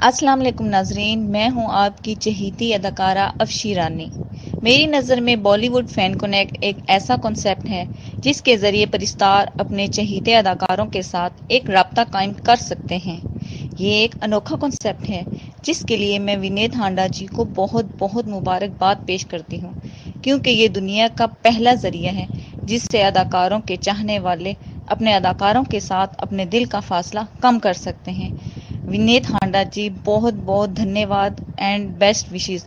अस्सलाम वालेकुम नाजरीन, मैं हूँ आपकी चहीती अदाकारा अफशी रानी। मेरी नज़र में बॉलीवुड फ़ैन कनेक्ट एक ऐसा कॉन्सेप्ट है, जिसके ज़रिए परिस्तार अपने चहीते अदाकारों के साथ एक रबता कायम कर सकते हैं। ये एक अनोखा कॉन्सेप्ट है, जिसके लिए मैं विनेत हांडा जी को बहुत बहुत मुबारकबाद पेश करती हूँ, क्योंकि ये दुनिया का पहला ज़रिया है, जिससे अदाकारों के चाहने वाले अपने अदाकारों के साथ अपने दिल का फासला कम कर सकते हैं। विनेत हांडा जी बहुत बहुत धन्यवाद एंड बेस्ट विशेष